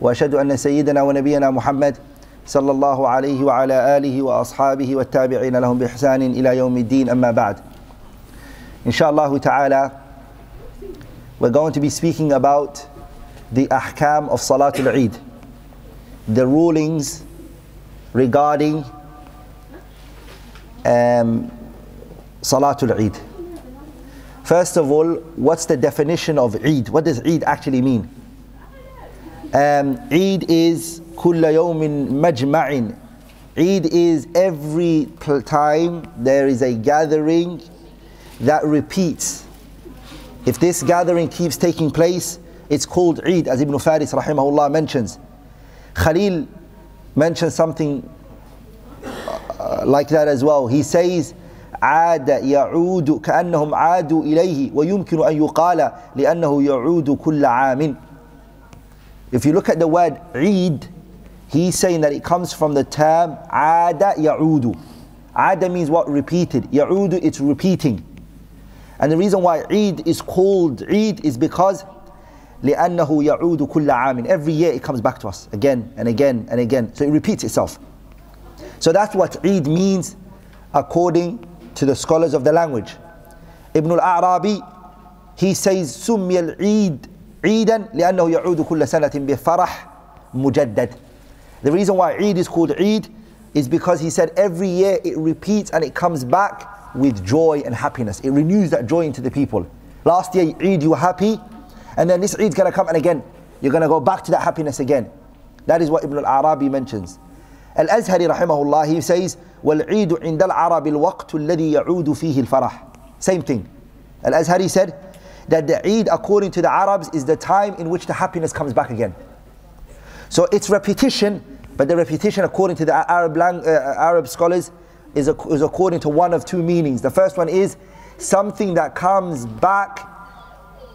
واشهد ان سيدنا ونبينا محمد صلى الله عليه وعلى اله واصحابه والتابعين لهم باحسان إلى يوم الدين اما بعد Inshallah ta'ala, we're going to be speaking about the ahkam of Salatul Eid, the rulings regarding um, Salatul Eid. First of all, what's the definition of Eid? What does Eid actually mean? Um, Eid is كل يوم مجمع. Eid is every time there is a gathering that repeats. If this gathering keeps taking place, it's called Eid, as Ibn Faris rahimahullah mentions. Khalil mentions something uh, like that as well. He says, عاد يعود كأنهم عادوا إليه ويمكن أن يقال لأنه يعود كل عام. If you look at the word Eid, he's saying that it comes from the term عاد يعود. عاد means what? Repeated. يعود, it's repeating. And the reason why Eid is called Eid is because لأنه يعود كل عام. Every year it comes back to us again and again and again. So it repeats itself. So that's what Eid means according to the scholars of the language. Ibn al-A'rabi, he says سمي العيد عيدا لأنه يعود كل سنة بفرح مجدد. The reason why Eid is called Eid is because he said every year it repeats and it comes back with joy and happiness. It renews that joy into the people. Last year, Eid, you were happy, and then this Eid's gonna come and again, you're gonna go back to that happiness again. That is what Ibn al-Arabi mentions. Al-Azhari rahimahullah, he says, وَالْعِيدُ عِنْدَ الْعَرَبِ الْوَقْتُ الَّذِي يَعُودُ فِيهِ الْفَرَحِ Same thing. Al-Azhari said that the Eid, according to the Arabs, is the time in which the happiness comes back again. So it's repetition, but the repetition, according to the Arab, lang- uh, Arab scholars, is, a, is according to one of two meanings. The first one is something that comes back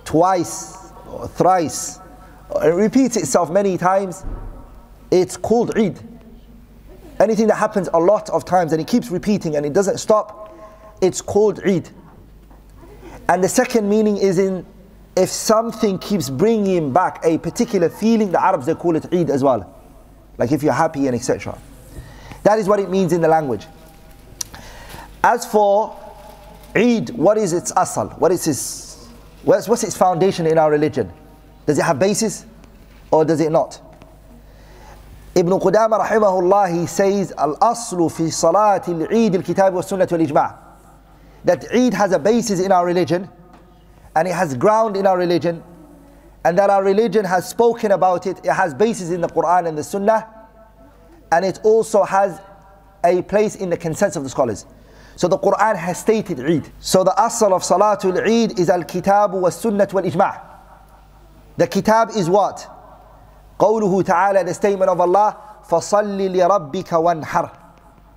twice or thrice, it repeats itself many times. It's called Eid. Anything that happens a lot of times and it keeps repeating and it doesn't stop, it's called Eid. And the second meaning is in if something keeps bringing back a particular feeling, the Arabs they call it Eid as well. Like if you're happy and etc. That is what it means in the language. As for Eid, what is its asal? What is its, what's, what's its foundation in our religion? Does it have basis or does it not? Ibn Qudama rahimahullah, he says, Al-aslu fi salati al-Eid al-kitab wa sunnah wal-ijma' That Eid has a basis in our religion and it has ground in our religion and that our religion has spoken about it. It has basis in the Quran and the Sunnah and it also has a place in the consensus of the scholars. So the Quran has stated Eid. So the asal of Salatul Eid is al-kitab wa sunnah wal ijma'. The kitab is what? قوله تعالى the statement of Allah فصل لربك وانحر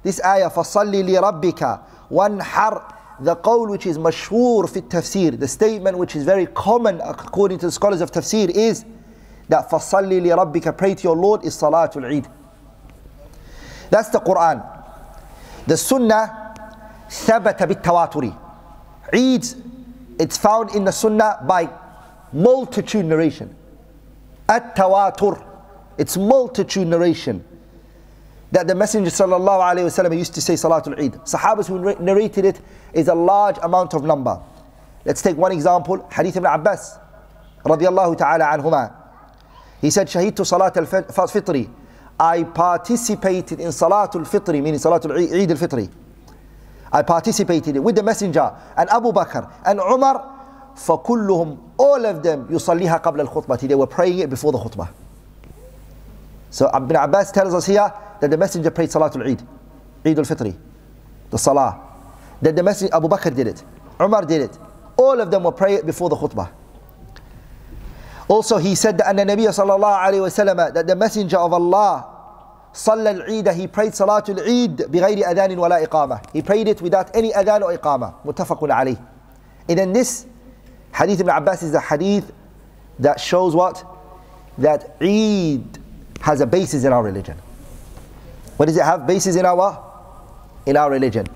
This ayah فصل لربك وانحر the qawl which is mashhur fit tafsir, the statement which is very common according to the scholars of tafsir is that fasalli li rabbika, pray to your Lord is salatul eid. That's the Quran. The sunnah thabata bit tawaturi. Eid, it's found in the sunnah by multitude narration. At tawatur, it's multitude narration that the messenger sallallahu alaihi wasallam used to say salatul eid sahabas who narrated it is a large amount of number let's take one example hadith ibn abbas radiyallahu ta'ala anhuma he said shahidtu salat al-fitri i participated in salatul fitri meaning salatul eid al-fitri i participated with the messenger and abu bakr and umar فكلهم all of them يصليها قبل الخطبة they were praying it before the khutbah so Ibn Abbas tells us here that the messenger prayed Salatul Eid Eid al-Fitri the Salah that the messenger Abu Bakr did it Umar did it all of them were praying it before the khutbah Also, he said that أن النبي صلى الله عليه وسلم that the messenger of Allah صلى العيد he prayed صلاة العيد بغير أذان ولا إقامة he prayed it without any أذان or إقامة متفق عليه and then this hadith ibn Abbas is a hadith that shows what that Eid has a basis in our religion. What does it have basis in our in our religion?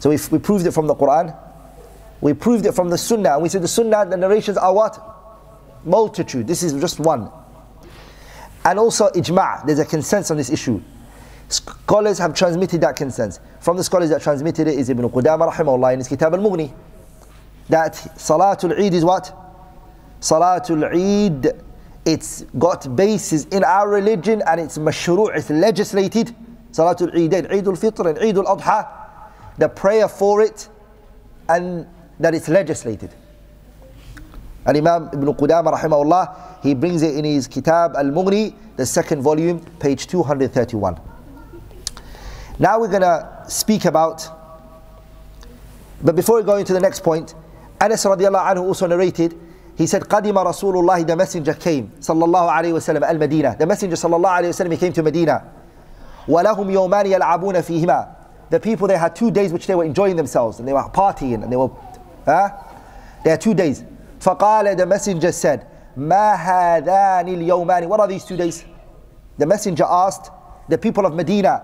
So we, we proved it from the Quran. We proved it from the Sunnah. And we said the Sunnah the narrations are what? Multitude. This is just one. And also ijma' there's a consensus on this issue. Scholars have transmitted that consensus from the scholars that transmitted it is Ibn Qudamah rahimahullah in his kitab al-Mughni. That Salatul Eid is what? Salatul Eid it's got basis in our religion and it's mashru' it's legislated. Salatul Eidain Eid al-Fitr and Eid al-Adha the prayer for it and that it's legislated. And Imam Ibn Qudama rahimahullah he brings it in his Kitab Al-Mughni the second volume page 231 now we're going to speak about but before we go into the next point Anas radiallahu anhu also narrated he said قدم رسول الله the messenger came صلى الله عليه وسلم المدينة the messenger صلى الله عليه وسلم he came to Medina ولهم يومان يلعبون فيهما the people they had two days which they were enjoying themselves and they were partying and they were huh? they had two days فقال the messenger said ما هذان اليومان what are these two days the messenger asked the people of Medina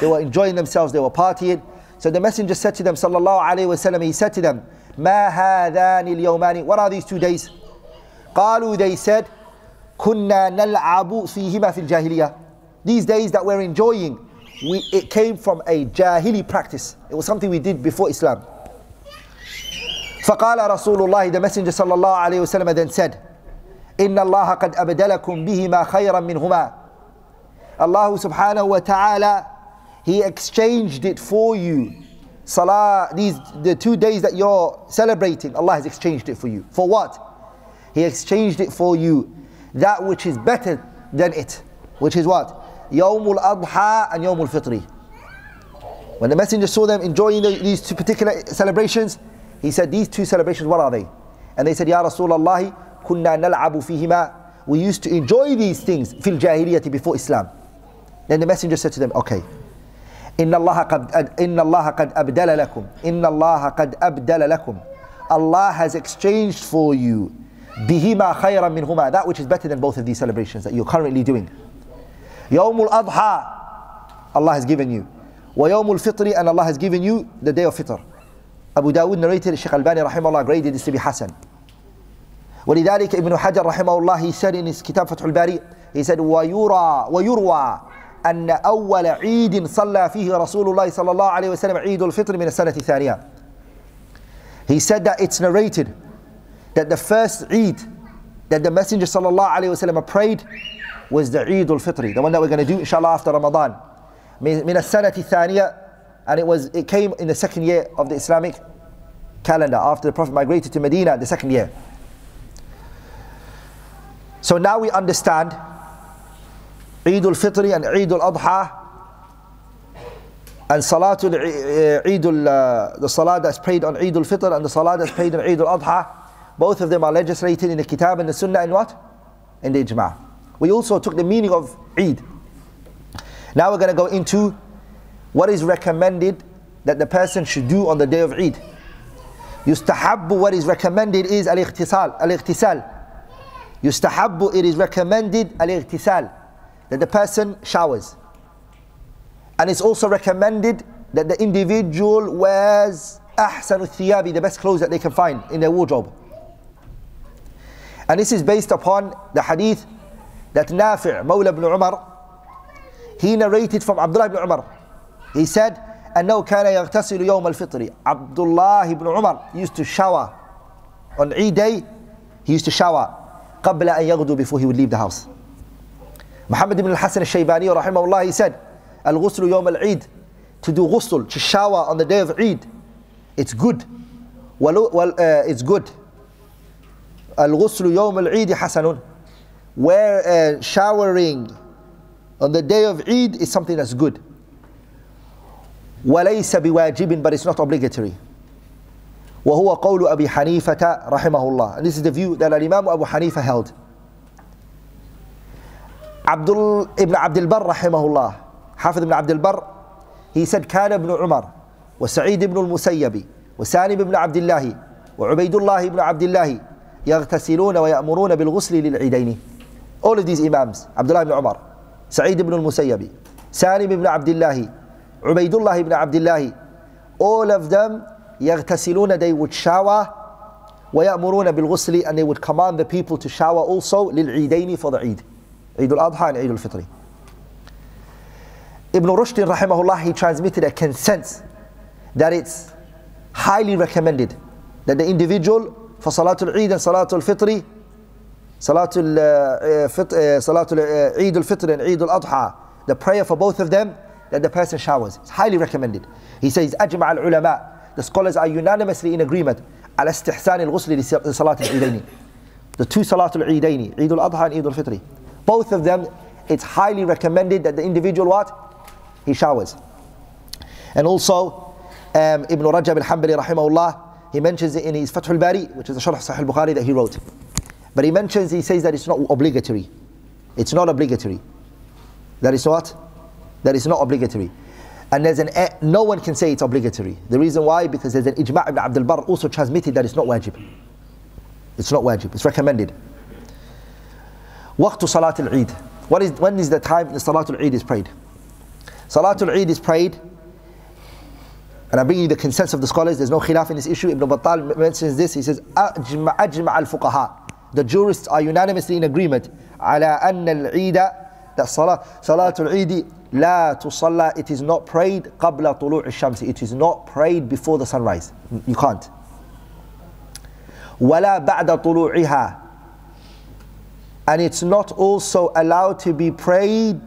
they were enjoying themselves they were partying so the messenger said to them صلى الله عليه وسلم he said to them ما هذان اليومان what are these two days قالوا they said كنا نلعب فيهما في الجاهلية these days that we're enjoying we, it came from a jahili practice it was something we did before Islam فقال رسول الله the messenger صلى الله عليه وسلم then said إن الله قد أبدلكم بهما خيرا منهما Allah subhanahu wa ta'ala he exchanged it for you Salah, these the two days that you're celebrating, Allah has exchanged it for you. For what? He exchanged it for you. That which is better than it. Which is what? Yawmul Adha and Yawmul Fitri. When the messenger saw them enjoying the, these two particular celebrations, he said, These two celebrations, what are they? And they said, Ya Rasulullah, kunna nal'abu fihima. We used to enjoy these things fil jahiliyyati before Islam. Then the messenger said to them, Okay. إن الله قد إن الله قد أبدل لكم إن الله قد أبدل لكم Allah has exchanged for you بهما خيرا منهما that which is better than both of these celebrations that you're currently doing يوم الأضحى Allah has given you ويوم الفطر and Allah has given you the day of fitr Abu Dawud narrated Shaykh Al-Bani رحمه الله graded this to be Hasan ولذلك ابن حجر رحمه الله he said in his كتاب فتح الباري he said ويرى ويروى أن أول عيد صلى فيه رسول الله صلى الله عليه وسلم عيد الفطر من السنة الثانية He said that it's narrated that the first Eid that the Messenger صلى الله عليه وسلم prayed was the Eid al-Fitr, the one that we're going to do inshallah after Ramadan. من السنة الثانية and it was it came in the second year of the Islamic calendar after the Prophet migrated to Medina the second year. So now we understand Eid al-Fitr and Eid al-Adha and Salatul Eid al, eh, eh, the Salah that's prayed on Eid al-Fitr and the Salah that's prayed on Eid al-Adha, both of them are legislated in the Kitab and the Sunnah and what? In the Ijma. We also took the meaning of Eid. Now we're going to go into what is recommended that the person should do on the day of Eid. Yustahabbu, what is recommended is al-ightisal. Al-ightisal. Yustahabbu, it is recommended al-ightisal that the person showers. And it's also recommended that the individual wears ahsan thiyabi, the best clothes that they can find in their wardrobe. And this is based upon the hadith that Nafi' Mawla ibn Umar, he narrated from Abdullah ibn Umar. He said, أنه كان يغتسل يوم الفطر Abdullah ibn Umar used to shower on Eid day he used to shower قبل أن يغدو before he would leave the house Muhammad ibn al-Hasan al-Shaybani rahimahullah he said al-ghusl yawm al-Eid to do ghusl to shower on the day of Eid it's good well, well uh, it's good al-ghusl yawm al-Eid hasanun where uh, showering on the day of Eid is something that's good وليس بواجب but it's not obligatory وهو قول أبي حنيفة رحمه الله and this is the view that Imam Abu Hanifa held Abdul ibn Abdul Barr rahimahullah, Hafid ibn Abdul Barr, he said, كان ابن عمر وسعيد بن المسيب وسالم بن عبد الله وعبيد الله بن عبد الله يغتسلون ويأمرون بالغسل للعيدين. All of these Imams, Abdullah ibn Umar, Sa'id ibn al-Musayyab, Salim ibn Abdullah, Ubaidullah ibn Abdullah, all of them يغتسلون they would shower ويأمرون بالغسل and they would command the people to shower also للعيدين for the Eid Eid al-Adha and Eid al-Fitr Ibn Rushd rahimahullah he transmitted a consent that it's highly recommended that the individual for Salatul Eid and Salatul Fitr Salatul, uh, fit, uh, Salatul uh, Eid al-Fitr and Eid al-Adha the prayer for both of them that the person showers it's highly recommended he says أجمع العلماء the scholars are unanimously in agreement على استحسان الغسل لصلاة العيدين the two صلاة العيدين عيد الأضحى and عيد الفطر both of them it's highly recommended that the individual what he showers and also um, Ibn Rajab al-Hanbali rahimahullah he mentions it in his Fath al-Bari which is a Sharh Sahih al-Bukhari that he wrote but he mentions he says that it's not obligatory it's not obligatory that is what that is not obligatory and there's an no one can say it's obligatory. The reason why because there's an ijma' ibn Abdul Barr also transmitted that it's not wajib. It's not wajib. It's recommended. Waqtu Salat al-Eid. What is when is the time the Salat al-Eid is prayed? Salat al-Eid is prayed and I bring you the consensus of the scholars. There's no khilaf in this issue. Ibn Battal mentions this. He says, أجمع, أجمع الفقهاء. The jurists are unanimously in agreement على أن العيد that Salah, Salatul Eid لا تصلى it is not prayed قبل طلوع الشمس it is not prayed before the sunrise you can't ولا بعد طلوعها and it's not also allowed to be prayed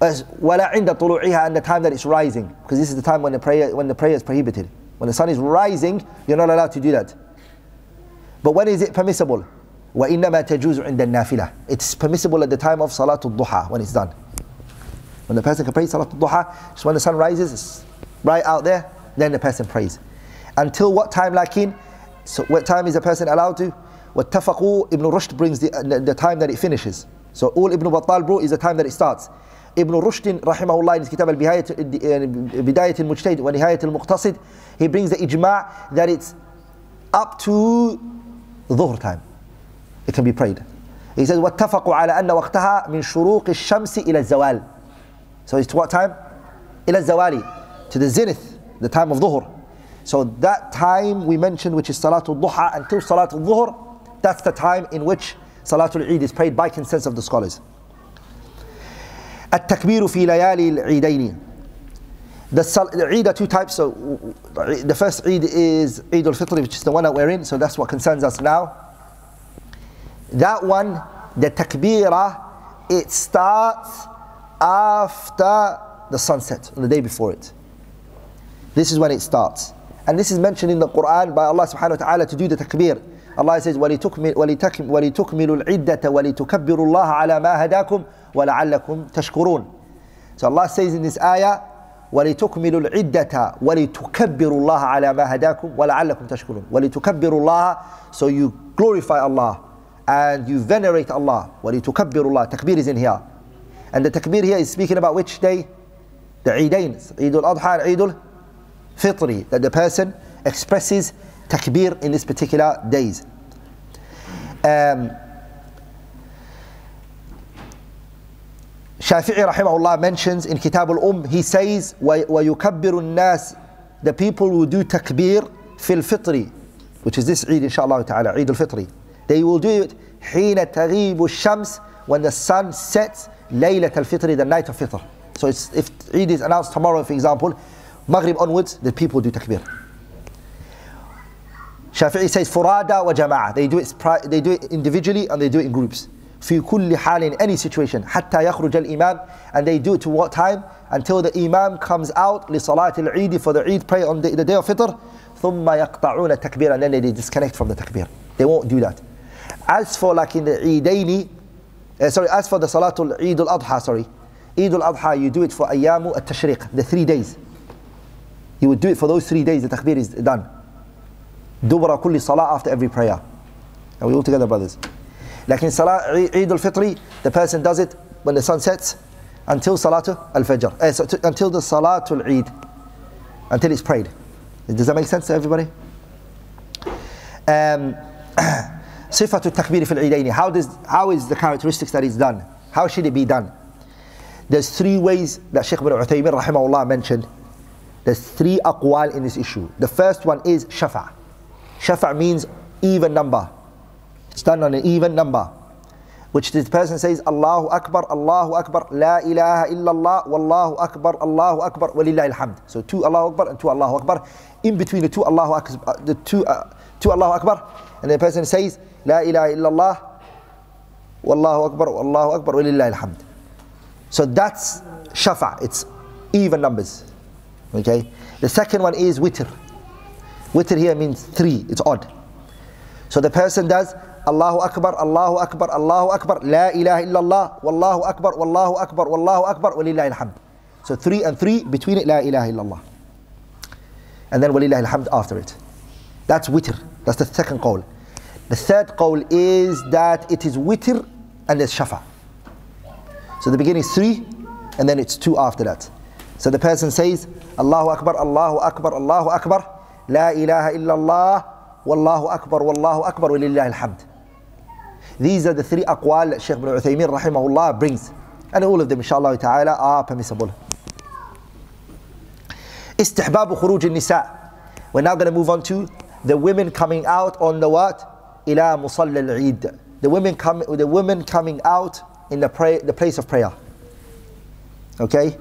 as ولا عند طلوعها and the time that it's rising because this is the time when the prayer when the prayer is prohibited when the sun is rising you're not allowed to do that but when is it permissible وإنما تجوز عند النافلة it's permissible at the time of صلاة الضحى when it's done when the person can pray Salat al-Duha, just when the sun rises, it's right out there, then the person prays. Until what time, lakin? So what time is a person allowed to? واتفقوا Ibn Rushd brings the, the, time that it finishes. So all Ibn Battal brought is the time that it starts. Ibn Rushd rahimahullah in his kitab al-Bidayat al-Mujtahid wa Nihayat al-Muqtasid, he brings the ijma' that it's up to dhuhr time. It can be prayed. He says, واتفقوا على أن وقتها من شروق الشمس إلى الزوال. So it's what time? Ila zawali, to the zenith, the time of dhuhr. So that time we mentioned, which is Salatul Duha until Salatul Dhuhr, that's the time in which Salatul Eid is prayed by consensus of the scholars. التكبير في ليالي العيدين the, the Eid are two types. So the first Eid is Eid al-Fitr, which is the one that we're in. So that's what concerns us now. That one, the takbirah, it starts after the sunset, on the day before it. This is when it starts. And this is mentioned in the Quran by Allah subhanahu wa ta'ala to do the takbir. Allah says, وَلِتُكْمِلُوا الْعِدَّةَ وَلِتُكَبِّرُوا اللَّهَ عَلَى مَا هَدَاكُمْ وَلَعَلَّكُمْ تَشْكُرُونَ So Allah says in this ayah, وَلِتُكْمِلُوا الْعِدَّةَ وَلِتُكَبِّرُوا اللَّهَ عَلَى مَا هَدَاكُمْ وَلَعَلَّكُمْ تَشْكُرُونَ وَلِتُكَبِّرُوا اللَّهَ So you glorify Allah and you venerate Allah. وَلِتُكَبِّرُوا اللَّهَ Takbir is in here. And the takbir here is speaking about which day? The Eidain, Eid al-Adha and Eid al-Fitri, that the person expresses takbir in this particular days. Um, Shafi'i rahimahullah mentions in Kitab al-Umm, he says, وَيُكَبِّرُ النَّاسِ The people will do takbir fil fitri, which is this Eid inshallah ta'ala, Eid al-Fitri. They will do it حين تغيب الشمس when the sun sets Laylat al-Fitr, the night of Fitr. So if Eid is announced tomorrow, for example, Maghrib onwards, the people do takbir. Shafi'i says furada wa jama'a. They do it they do it individually and they do it in groups. في كل حال in any situation حتى يخرج الإمام and they do it to what time until the Imam comes out لصلاة العيد for the Eid prayer on the, the day of Fitr ثم يقطعون التكبير and then they disconnect from the takbir. They won't do that. As for like in the Eidaini, uh, sorry, as for the Salatul Eid al-Adha, sorry, Eid al-Adha, you do it for Ayyamu al-Tashriq, the three days. You would do it for those three days, the takbir is done. Dubra kulli salah after every prayer. Are we all together, brothers? Like in Salah, Eid al-Fitri, the person does it when the sun sets until Salatu al-Fajr, uh, so to, until the Salatul Eid, until it's prayed. Does that make sense to everybody? Um, صفة التكبير في العيدين how, does, how is the characteristics that is done how should it be done there's three ways that Sheikh bin Uthaymeen rahimahullah mentioned there's three aqwal in this issue the first one is shafa' shafa' means even number it's done on an even number which the person says Allahu Akbar, Allahu Akbar, La ilaha illallah, Wallahu Akbar, Allahu Akbar, Walillahi alhamd. So two Allahu Akbar and two Allahu Akbar. In between the two Allahu Akbar, the two, uh, two Allahu Akbar, and the person says La ilaha illallah, Wallahu Akbar, Wallahu Akbar, Walillahi alhamd. So that's shafa, it's even numbers. Okay? The second one is witr. Witr here means three, it's odd. So the person does Allahu Akbar, Allahu Akbar, Allahu Akbar, La ilaha illallah, Wallahu Akbar, Wallahu Akbar, Wallahu Akbar, Walillahi alhamd. So three and three, between it, La ilaha illallah. And then Walillahi alhamd after it. That's witr. That's the second qawl. The third qawl is that it is witr and there's shafa. So the beginning is three, and then it's two after that. So the person says, Allahu Akbar, Allahu Akbar, Allahu Akbar, La ilaha illallah, Wallahu Akbar, Wallahu Akbar, Walillahi alhamd. These are the three that Shaykh ibn Uthaymeen rahimahullah brings. And all of them, inshallah ta'ala, are permissible. Istihbab khuruj nisa We're now going to move on to the women coming out on the what? Ila musalla al-Eid. The women, come, the women coming out in the, pray, the place of prayer. Okay?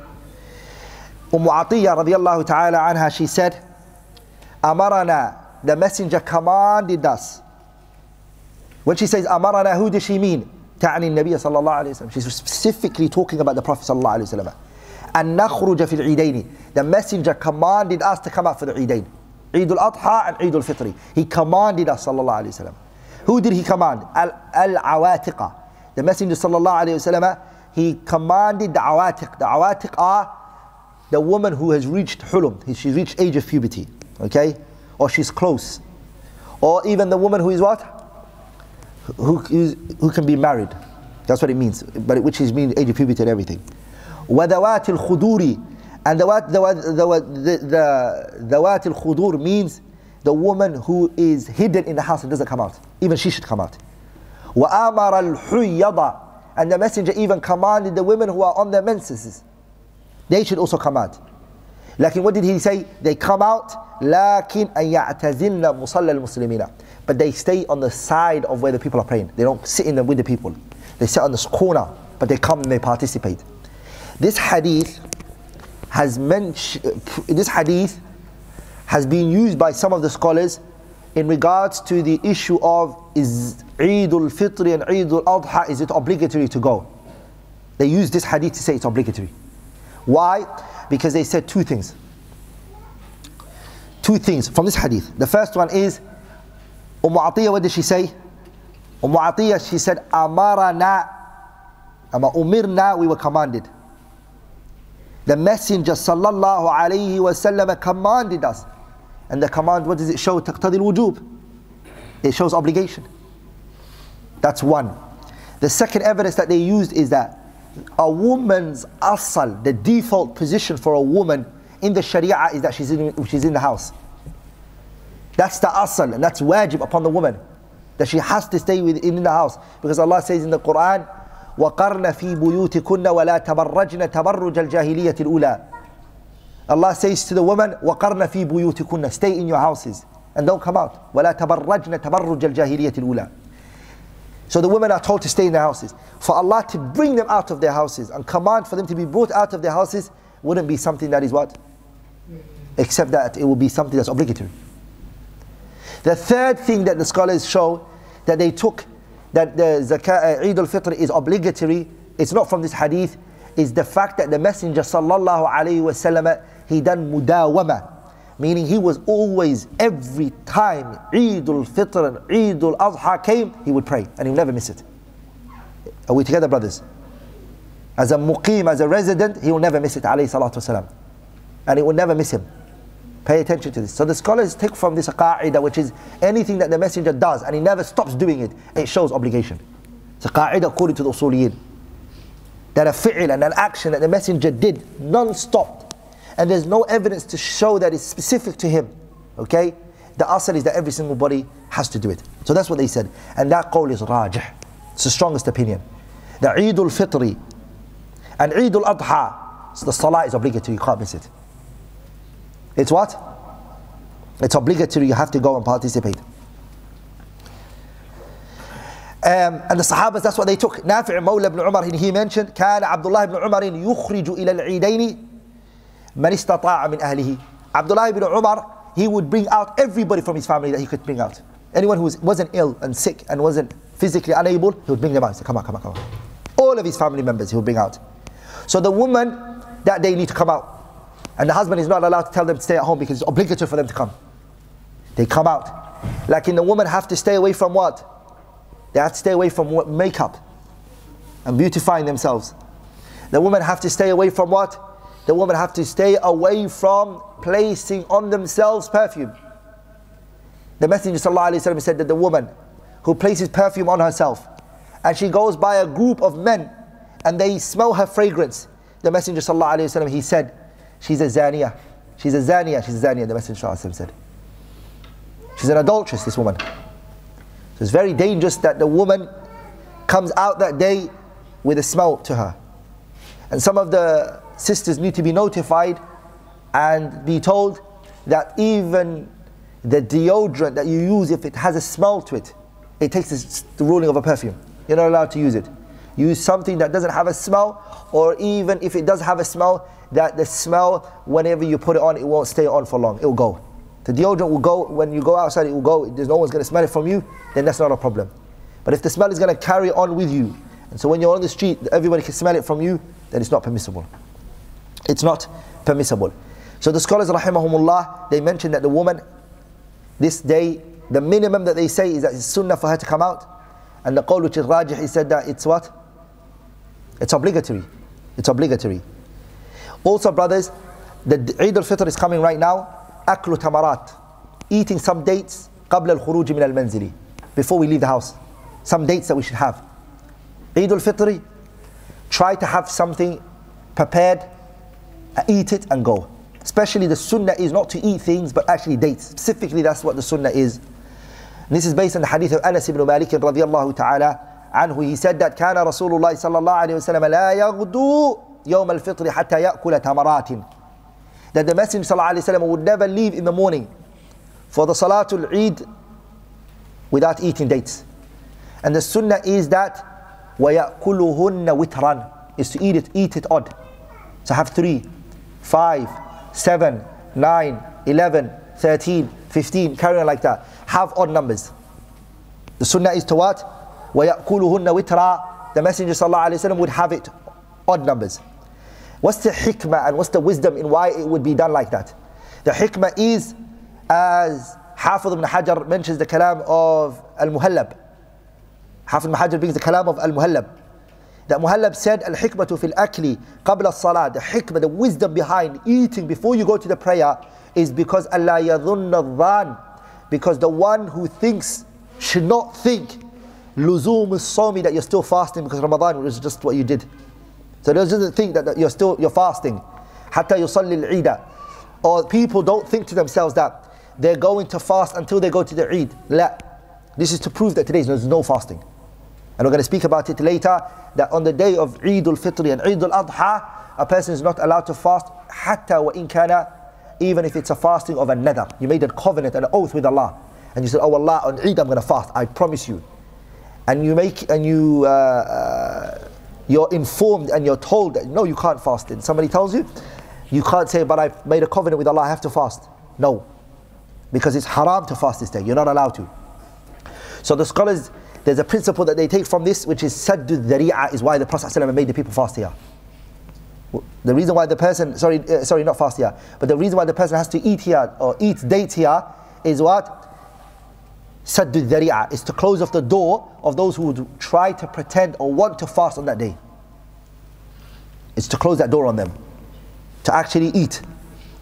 Umm Atiyya radiallahu ta'ala anha, she said, Amarana, the messenger commanded us. When she says Amarana, who does she mean? تعني النبي صلى الله عليه وسلم. She's specifically talking about the Prophet صلى الله عليه وسلم. أن نخرج في العيدين. The messenger commanded us to come out for the Eidain. Eid al-Adha and Eid al-Fitri. He commanded us صلى الله عليه وسلم. Who did he command? Al-Awatiqa. The messenger صلى الله عليه وسلم, he commanded the Awatiq. The Awatiq are the woman who has reached hulum. She's reached age of puberty. Okay? Or she's close. Or even the woman who is what? who, who can be married. That's what it means, but which is mean age of puberty and everything. وَذَوَاتِ الْخُدُورِ And the, the, the, the, the al-khudur means the woman who is hidden in the house and doesn't come out. Even she should come out. وَآمَرَ الْحُيَّضَ And the messenger even commanded the women who are on their menses. They should also come out. Like what did he say? They come out, لكن أن يعتزلن مصلى المسلمين but they stay on the side of where the people are praying. They don't sit in the, with the people. They sit on this corner, but they come and they participate. This hadith has mentioned, this hadith has been used by some of the scholars in regards to the issue of is Eid al-Fitr and Eid al-Adha, is it obligatory to go? They use this hadith to say it's obligatory. Why? Because they said two things. Two things from this hadith. The first one is Umm Atiyah, what did she say? Umm Atiyah, she said, Amarana, Ama umirna, we were commanded. The Messenger sallallahu alayhi wasallam commanded us. And the command, what does it show? Taqtadi wujub. It shows obligation. That's one. The second evidence that they used is that a woman's asal, the default position for a woman in the Sharia is that she's in, she's in the house. That's the asal, and that's wajib upon the woman. That she has to stay within the house. Because Allah says in the Quran, وَقَرْنَ فِي بُيُوتِكُنَّ وَلَا تَبَرَّجْنَ تَبَرُّجَ الْجَاهِلِيَّةِ الْأُولَى Allah says to the woman, وَقَرْنَ فِي بُيُوتِكُنَّ Stay in your houses and don't come out. وَلَا تَبَرَّجْنَ تَبَرُّجَ الْجَاهِلِيَّةِ الْأُولَى So the women are told to stay in their houses. For Allah to bring them out of their houses and command for them to be brought out of their houses wouldn't be something that is what? Except that it will be something that's obligatory. The third thing that the scholars show that they took that the zakah, uh, Eid al-Fitr is obligatory, it's not from this hadith, is the fact that the Messenger sallallahu alayhi wasallam he done mudawama, meaning he was always every time Eid al-Fitr and Eid al-Adha came, he would pray and he would never miss it. Are we together, brothers? As a muqim, as a resident, he will never miss it, alayhi salatu wasalam. And he will never miss him. Pay attention to this. So the scholars take from this qa'idah, which is anything that the messenger does and he never stops doing it, it shows obligation. It's a according to the usuliyin. that a fi'l and an action that the messenger did non-stop and there's no evidence to show that it's specific to him okay the asal is that every single body has to do it so that's what they said and that qawl is rajih it's the strongest opinion the Eid al-Fitri and Eid al-Adha so the salah is obligatory you can't miss it it's what? It's obligatory, you have to go and participate. Um, and the Sahabas, that's what they took. Nafi' Mawla ibn Umar, he mentioned, كان عبد الله بن عمر يخرج إلى العيدين Man istata'a min ahlihi. Abdullah ibn Umar, he would bring out everybody from his family that he could bring out. Anyone who was, wasn't ill and sick and wasn't physically unable, he would bring them out. Say, come on, come on, come on. All of his family members he would bring out. So the woman, that day need to come out. And the husband is not allowed to tell them to stay at home because it's obligatory for them to come. They come out. Like in the woman have to stay away from what? They have to stay away from what? Makeup and beautifying themselves. The woman have to stay away from what? The women have to stay away from placing on themselves perfume. The Messenger ﷺ said that the woman who places perfume on herself and she goes by a group of men and they smell her fragrance, the Messenger ﷺ, he said, she's a zaniya. She's a zaniya, she's a zaniya, the Messenger ﷺ said. She's an adulteress, this woman. So it's very dangerous that the woman comes out that day with a smell to her. And some of the sisters need to be notified and be told that even the deodorant that you use, if it has a smell to it, it takes the ruling of a perfume. You're not allowed to use it. Use something that doesn't have a smell, or even if it does have a smell, that the smell, whenever you put it on, it won't stay on for long. It will go. The deodorant will go, when you go outside, it will go. There's no one's going to smell it from you, then that's not a problem. But if the smell is going to carry on with you, and so when you're on the street, everybody can smell it from you, then it's not permissible. It's not permissible. So the scholars, rahimahumullah, they mention that the woman, this day, the minimum that they say is that it's sunnah for her to come out. And the qawl which is rajih, he said that it's what? It's obligatory. It's obligatory. Also, brothers, the Eid al-Fitr is coming right now. أكل تمرات. Eating some dates قبل الخروج من المنزل. Before we leave the house. Some dates that we should have. Eid al-Fitr, try to have something prepared, eat it and go. Especially the sunnah is not to eat things but actually dates. Specifically that's what the sunnah is. And this is based on the hadith of Anas ibn Malik رضي الله تعالى عنه. He said that كان رسول الله صلى الله عليه وسلم لا يغدو يوم الفطر حتى يأكل تمرات. That the Messenger صلى الله عليه وسلم would never leave in the morning for the Salatul Eid without eating dates. And the sunnah is that وَيَأْكُلُهُنَّ وِتْرًا is to eat it, eat it odd. So have three, five, seven, nine, eleven, thirteen, fifteen, carry on like that. Have odd numbers. The sunnah is to what? وَيَأْكُلُهُنَّ وِتْرًا The Messenger ﷺ would have it odd numbers. What's the hikmah and what's the wisdom in why it would be done like that? The hikmah is as Hafid ibn Hajar mentions the kalam of Al-Muhallab. Hafid ibn Hajar brings the kalam of Al-Muhallab. That Muhallab said, Al-hikmatu fil akli qabla salah The hikmah, the wisdom behind eating before you go to the prayer is because Allah yadhunna dhan. Because the one who thinks should not think luzum somi that you're still fasting because Ramadan was just what you did. So doesn't think that, that you're still you're fasting. Hatta yusalli al-Eid. Or people don't think to themselves that they're going to fast until they go to the Eid. La. This is to prove that today there's no fasting. And we're going to speak about it later that on the day of Eid al-Fitr and Eid al-Adha, a person is not allowed to fast hatta wa in kana, even if it's a fasting of a nadar. You made a covenant an oath with Allah. And you said, Oh Allah, on Eid I'm going to fast. I promise you. And you make, and you, uh, uh, you're informed and you're told that no, you can't fast. And somebody tells you, you can't say, but I've made a covenant with Allah, I have to fast. No. Because it's haram to fast this day. You're not allowed to. So the scholars, there's a principle that they take from this, which is saddu dhari'ah, is why the Prophet ﷺ made the people fast here. The reason why the person, sorry, uh, sorry, not fast here, but the reason why the person has to eat here or eat dates here is what? Saddu dhari'ah, is to close off the door of those who would try to pretend or want to fast on that day. It's to close that door on them, to actually eat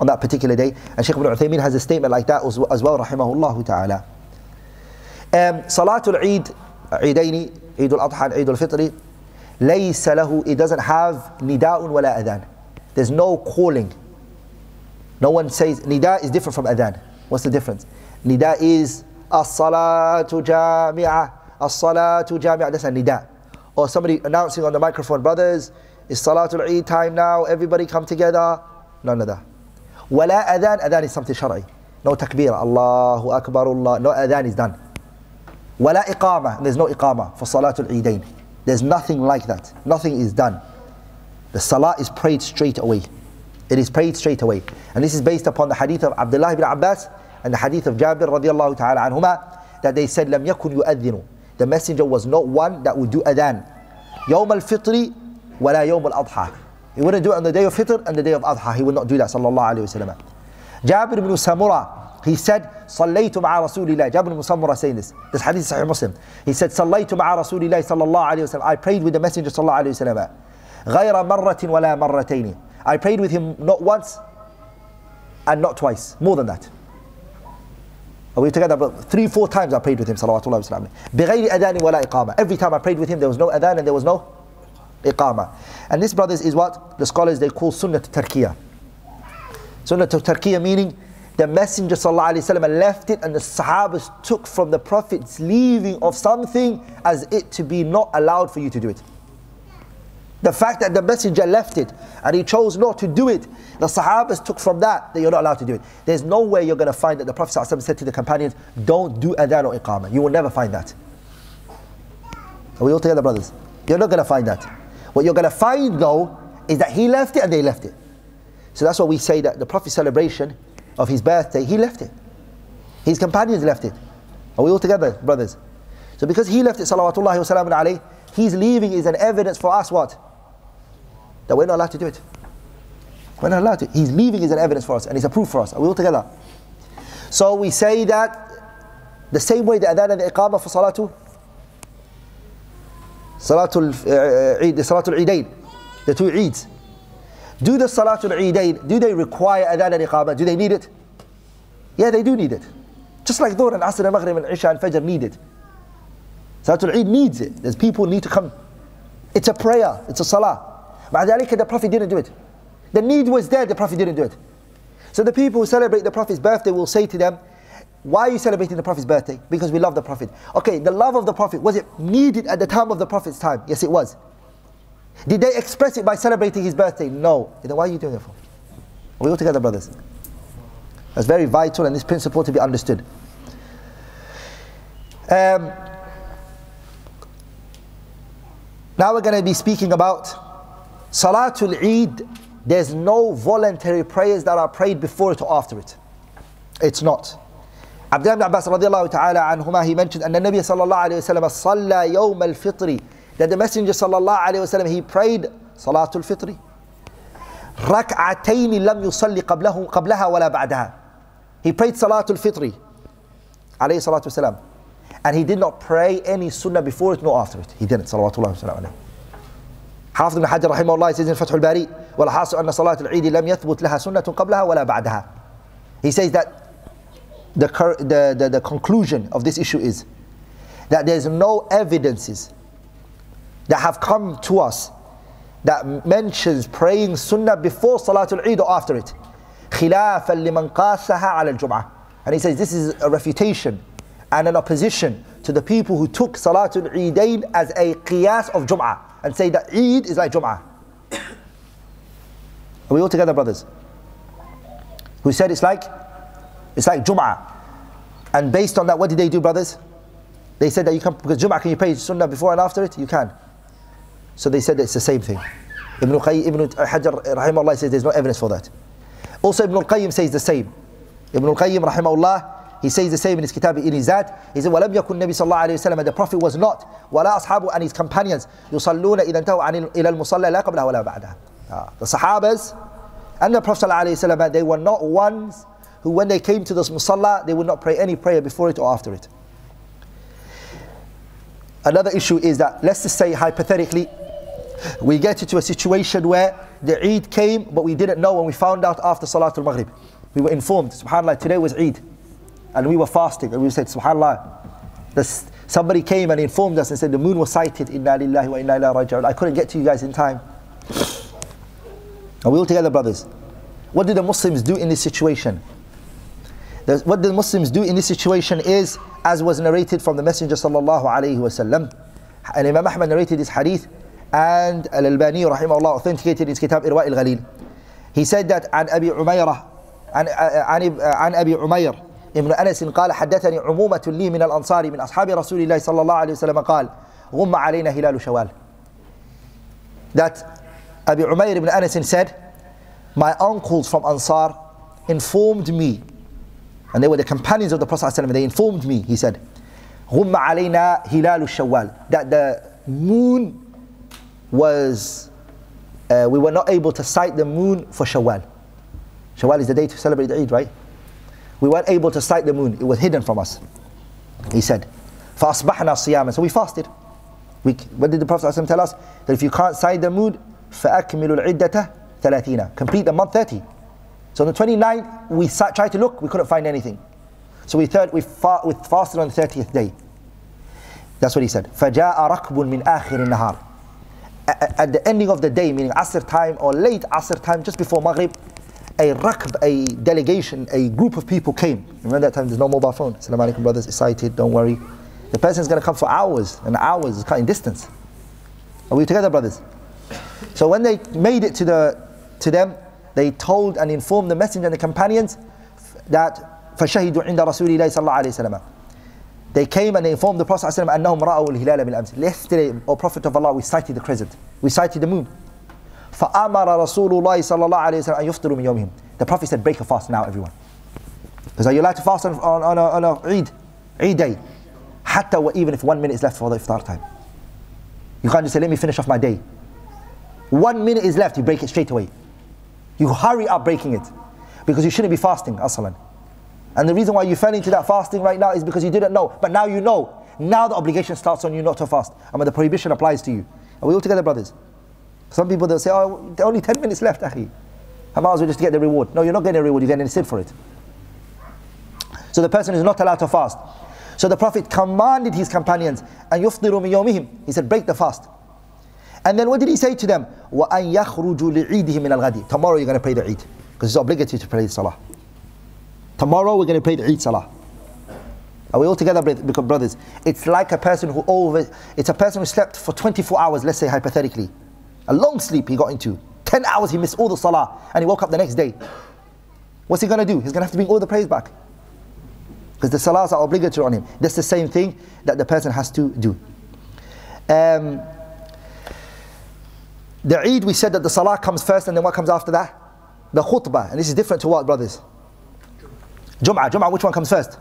on that particular day. And Shaykh ibn Uthaymeen has a statement like that as well, rahimahullah ta'ala. Um, Salatul Eid, Eidaini, Eid al-Adha and Eid al-Fitri, لَيْسَ لَهُ It doesn't have nida'un wala adhan. There's no calling. No one says, nida is different from adhan. What's the difference? Nida is as-salatu jami'ah. As-salatu jami'ah. That's a nida. Or somebody announcing on the microphone, brothers, it's salatul Eid time now, everybody come together. None of that. Wala adhan, adhan is something shari. No takbir, Allahu Akbar, Allah. No adhan is done. Wala iqama, there's no iqama for salatul Eidain. There's nothing like that. Nothing is done. The salah is prayed straight away. It is prayed straight away. And this is based upon the hadith of Abdullah ibn Abbas and the hadith of Jabir radiallahu ta'ala anhuma that they said, لم يكن يؤذن. The messenger was not one that would do adhan. يوم الفطر ولا يوم الأضحى. He wouldn't do it on the day of Fitr and the day of Adha. He would not do that sallallahu alayhi wa sallam. Jabir ibn Samura, he said, صليت مع رسول الله. Jabir ibn Samura saying this. This hadith is Sahih Muslim. He said, صليت مع رسول الله صلى الله عليه وسلم. I prayed with the messenger صلى الله عليه وسلم. غير مرة ولا مرتين. I prayed with him not once and not twice. More than that. Are we together? But three, four times I prayed with him, salawatullah wasalam. بغير أذان ولا إقامة. Every time I prayed with him, there was no adhan and there was no iqama. And this, brothers, is what the scholars they call sunnah tarkiyah. Sunnah tarkiyah meaning the Messenger وسلم, left it and the Sahabas took from the Prophet's leaving of something as it to be not allowed for you to do it. The fact that the Messenger left it and he chose not to do it, the Sahabas took from that that you're not allowed to do it. There's no way you're going to find that the Prophet ﷺ said to the companions, Don't do adhan or iqamah. You will never find that. Are we all together, brothers? You're not going to find that. What you're going to find, though, is that he left it and they left it. So that's why we say that the Prophet's celebration of his birthday, he left it. His companions left it. Are we all together, brothers? So because he left it, salawatullahi wa alayhi, his leaving is an evidence for us what? That we're not allowed to do it. We're not allowed to. His leaving is an evidence for us and it's a proof for us. Are we all together? So we say that the same way the adhan and the iqamah for salatu, salatul uh, Eid, the salatul Eidain, the two Eids. Do the Salatul Eidain, do they require adhan and iqamah? Do they need it? Yeah, they do need it. Just like Dhuhr and Asr and Maghrib and Isha and Fajr need it. Salatul Eid needs it. There's people who need to come. It's a prayer, it's a salah. But the Prophet didn't do it. The need was there, the Prophet didn't do it. So the people who celebrate the Prophet's birthday will say to them, why are you celebrating the Prophet's birthday? Because we love the Prophet. Okay, the love of the Prophet, was it needed at the time of the Prophet's time? Yes, it was. Did they express it by celebrating his birthday? No. Then why are you doing it for? Are we all together, brothers? That's very vital and this principle to be understood. Um, now we're going to be speaking about Salatul Eid. There's no voluntary prayers that are prayed before it or after it. It's not. Abdullah ibn Abbas radiallahu ta'ala anhuma, he mentioned, أن النبي صلى الله عليه وسلم صلى يوم الفطر that the Messenger sallallahu alayhi wasallam he prayed Salatul Fitri. ركعتين لم يصلي قبله قبلها ولا بعدها. He prayed Salatul Fitri عليه الصلاة والسلام. And he did not pray any sunnah before it nor after it. He didn't صلوات الله وسلم عليه. حافظ بن حجر رحمه الله says فتح الباري والحاصل أن صلاة العيد لم يثبت لها سنة قبلها ولا بعدها. He says that the, the, the, the conclusion of this issue is that there's no evidences that have come to us that mentions praying sunnah before Salatul Eid or after it. خلافا لمن قاسها على الجمعة. And he says this is a refutation and an opposition to the people who took Salatul Eidain as a qiyas of Jum'ah and say that Eid is like Jum'ah. Are we all together, brothers? Who said it's like it's like Jum'ah. And based on that, what did they do, brothers? They said that you can because Jum'ah can you pray Sunnah before and after it? You can. So they said it's the same thing. Ibn, Qayyim, Ibn Hajar rahimahullah says there's no evidence for that. Also Ibn al-Qayyim says the same. Ibn al-Qayyim rahimahullah he says the same in his kitab in his Zad. He said, وَلَمْ يَكُنْ النَّبِي صلى الله عليه وسلم The Prophet was not, وَلَا أصحابه and his companions يصلون إذا انتهوا عن إلى المصلى لا قبلها ولا بعدها. Uh, the Sahabas and the Prophet صلى الله عليه وسلم they were not ones who when they came to this musalla they would not pray any prayer before it or after it. Another issue is that let's just say hypothetically we get into a situation where the Eid came, but we didn't know when we found out after Salatul Maghrib. We were informed, subhanAllah, today was Eid. And we were fasting, and we said, subhanAllah, the, Somebody came and informed us and said the moon was sighted. Inna lillahi wa inna ilayhi raji'un. I couldn't get to you guys in time. Are we all together, brothers? What do the Muslims do in this situation? The, what the Muslims do in this situation is, as was narrated from the Messenger sallallahu alaihi wasallam, and Imam Ahmad narrated this hadith, and Al-Albani rahimahullah authenticated his kitab Irwa al-Ghalil. He said that عن أبي عميرة عن عن عن أبي عمير ابن أنس قال حدثني عمومة لي من الأنصار من أصحاب رسول الله صلى الله عليه وسلم قال غم علينا هلال شوال. That Abi Umayr ibn Anas said, My uncles from Ansar informed me, and they were the companions of the Prophet, ﷺ, they informed me, he said, غم علينا هلال الشوال, that the moon was, uh, we were not able to sight the moon for Shawwal. Shawwal is the day to celebrate Eid, right? We weren't able to sight the moon, it was hidden from us. He said, فَأَصْبَحْنَا صِيَامًا So we fasted. We, what did the Prophet ﷺ tell us? That if you can't sight the moon, فَأَكْمِلُوا الْعِدَّةَ ثَلَاثِينَ Complete the month 30. So on the 29th, we sat, tried to look, we couldn't find anything. So we, third, we, fa- we fasted on the 30th day. That's what he said. فَجَاءَ رَكْبٌ مِنْ آخِرِ النَّهَارِ At the ending of the day, meaning Asr time or late Asr time, just before Maghrib, a rakb, a delegation, a group of people came. Remember that time there's no mobile phone. Assalamu alaikum brothers, excited, don't worry. The person's going to come for hours and hours, it's cutting distance. Are we together brothers? So when they made it to, the, to them, they told and informed the messenger and the companions that فَشَهِدُوا عِنْدَ رَسُولِ اللَّهِ صلى الله عليه وسلم they came and they informed the Prophet ﷺ أنهم رأوا الهلال بالأمس. Yesterday, O Prophet of Allah, we sighted the crescent. We sighted the moon. فأمر رسول الله صلى الله عليه وسلم أن يفطروا من يومهم. The Prophet said, break a fast now, everyone. Because are you allowed to fast on, on, on, a, on a Eid, Eid day? حتى even if one minute is left for the iftar time. You can't just say, let me finish off my day. One minute is left, you break it straight away. You hurry up breaking it because you shouldn't be fasting, asalan. And the reason why you fell into that fasting right now is because you didn't know. But now you know. Now the obligation starts on you not to fast. I mean, the prohibition applies to you. Are we all together, brothers? Some people they'll say, oh, only 10 minutes left, Ahi, I might as well just get the reward. No, you're not getting a reward, you're getting a sin for it. So the person is not allowed to fast. So the Prophet commanded his companions, and yufdiru min yomihim. He said, break the fast. And then what did he say to them? وَأَن يَخْرُجُوا لِعِيدِهِمْ مِنَ الْغَدِ Tomorrow you're going to pray the Eid. Because it's obligatory to pray the Salah. Tomorrow we're going to pray the Eid Salah. Are we all together, brothers? It's like a person who over, it's a person who slept for 24 hours, let's say hypothetically. A long sleep he got into. 10 hours he missed all the Salah and he woke up the next day. What's he going to do? He's going to have to bring all the prayers back. Because the Salahs are obligatory on him. That's the same thing that the person has to do. Um, the Eid, we said that the Salah comes first and then what comes after that? The khutbah. And this is different to what, brothers? Jum'ah, Jum'ah, which one comes first?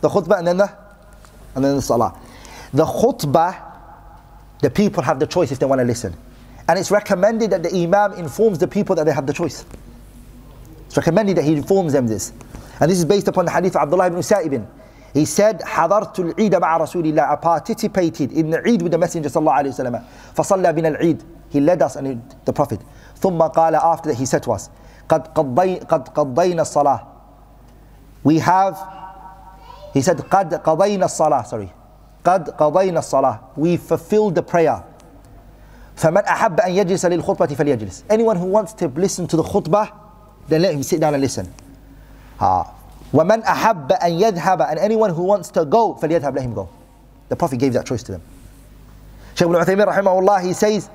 The khutbah and then the, and then the salah. The khutbah, the people have the choice if they want to listen. And it's recommended that the imam informs the people that they have the choice. It's recommended that he informs them this. And this is based upon the hadith of Abdullah ibn Sa'ibin. He said, حضرت العيد مع رسول الله. I participated in the Eid with the Messenger صلى الله عليه وسلم. فصلى بنا العيد. He led us and the Prophet. ثم قال after that he said to us, قد قضي قد قضينا الصلاة we have, he said, قَدْ قَضَيْنَا الصَّلَاةِ Sorry. قَدْ قَضَيْنَا الصَّلَاةِ We fulfilled the prayer. فَمَنْ أَحَبَّ أَنْ يَجْلِسَ لِلْخُطْبَةِ فَلْيَجْلِسْ Anyone who wants to listen to the khutbah, then let him sit down and listen. Ah. وَمَنْ أَحَبَّ أَنْ يَذْهَبَ And anyone who wants to go, فَلْيَذْهَبْ Let him go. The Prophet gave that choice to them. Shaykh ibn Uthaymeen rahimahullah, he says,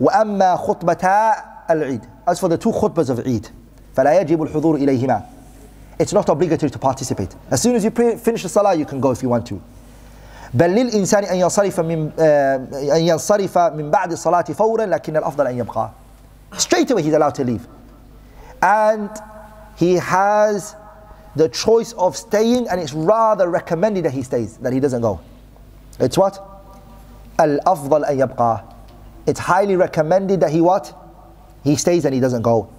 وَأَمَّا خُطْبَتَا الْعِيدِ As for the two khutbahs of Eid, فَلَا يَجِبُ الْحُضُورُ إِلَيْهِمَا it's not obligatory to participate. As soon as you pray, finish the salah, you can go if you want to. بل للإنسان أن ينصرف من أن ينصرف من بعد الصلاة فورا لكن الأفضل أن يبقى. Straight away he's allowed to leave. And he has the choice of staying and it's rather recommended that he stays, that he doesn't go. It's what? الأفضل أن يبقى. it's highly recommended that he what? He stays and he doesn't go.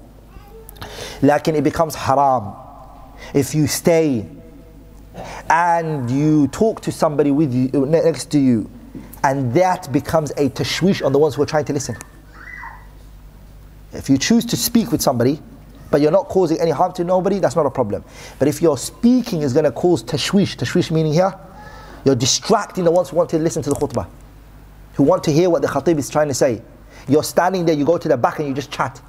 Lakin it becomes haram. If you stay and you talk to somebody with you next to you, and that becomes a tashwish on the ones who are trying to listen. If you choose to speak with somebody, but you're not causing any harm to nobody, that's not a problem. But if your speaking is going to cause tashwish, tashwish meaning here, you're distracting the ones who want to listen to the khutbah who want to hear what the khatib is trying to say. You're standing there, you go to the back and you just chat.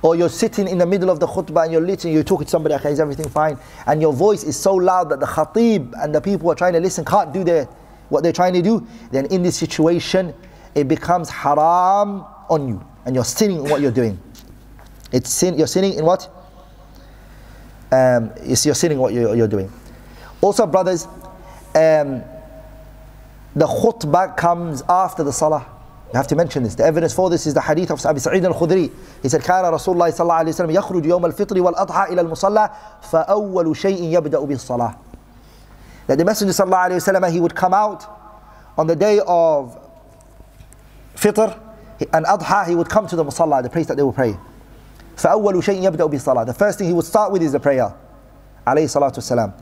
Or you're sitting in the middle of the khutbah and you're listening, you're talking to somebody, okay, is everything fine? And your voice is so loud that the khatib and the people who are trying to listen can't do their, what they're trying to do. Then in this situation, it becomes haram on you. And you're sinning in what you're doing. It's sin, you're sinning in what? Um, it's, you're sinning in what you're, you're doing. Also, brothers, um, the khutbah comes after the salah. You have to mention this. The evidence for this is the hadith of Abu Sa'id al-Khudri. He said, كان رسول الله صلى الله عليه وسلم يخرج يوم الفطر والأضحى إلى المصلى فأول شيء يبدأ بالصلاة. That the Messenger صلى الله عليه وسلم he would come out on the day of fitr and adha he would come to the musalla, the place that they will pray. فأول شيء يبدأ بالصلاة. The first thing he would start with is the prayer. عليه الصلاة والسلام.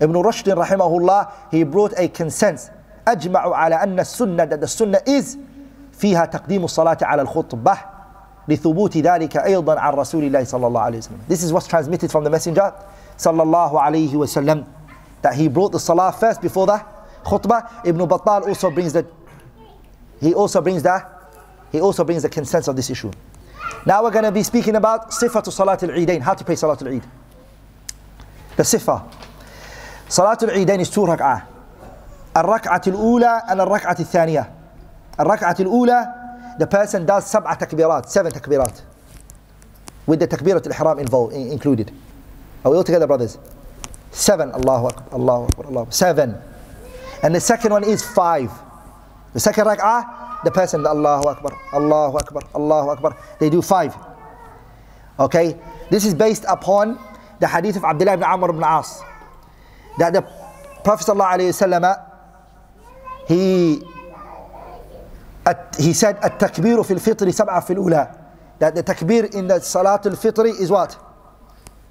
Ibn Rushd rahimahullah, he brought a consensus. أجمع على أن السنة the sunnah is فيها تقديم الصلاة على الخطبة لثبوت ذلك أيضا عن رسول الله صلى الله عليه وسلم. This is what's transmitted from the messenger صلى الله عليه وسلم that he brought the salah first before the khutbah. Ibn Battal also brings that he also brings that he also brings the consensus of this issue. Now we're going to be speaking about صفة صلاة العيدين, how to pray صلاة العيد. The صفة. صلاة العيدين is two rak'ah. الركعة الأولى and الركعة الثانية. الركعة الأولى the person does سبع تكبيرات, seven تكبيرات. With the تكبيرة الإحرام involved, included. Are we all together brothers? Seven, Allahu Akbar, Allahu Akbar, Allahu Akbar. Seven. And the second one is five. The second rak'ah, the person, Allahu Akbar, Allahu Akbar, Allahu Akbar, they do five. Okay? This is based upon the hadith of Abdullah ibn Amr ibn As. That the Prophet ﷺ, he, at, he said, التكبير في الفطر سبعة في الأولى. That the takbir in the Salat al-Fitr is what?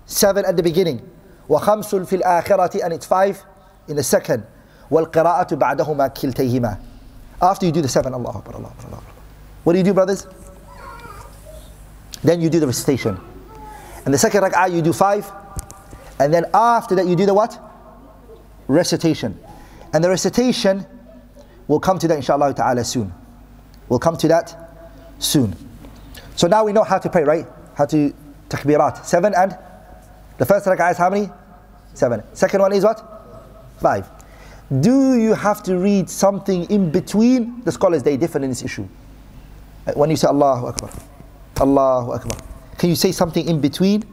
Seven at the beginning. وخمس في الآخرة and it's five in the second. والقراءة بعدهما كلتيهما. After you do the seven, Allah Akbar, Allah Akbar, Allah Akbar. What do you do, brothers? Then you do the recitation. And the second rak'ah you do five. And then after that you do the what? Recitation. And the recitation, we'll come to that inshallah ta'ala soon. We'll come to that soon. So now we know how to pray, right? How to takbirat. Seven and the first rak'ah is how many? Seven. Second one is what? Five. Do you have to read something in between? The scholars, they differ in this issue. Uh, when you say Allahu Akbar, Allahu Akbar, can you say something in between?